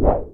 you.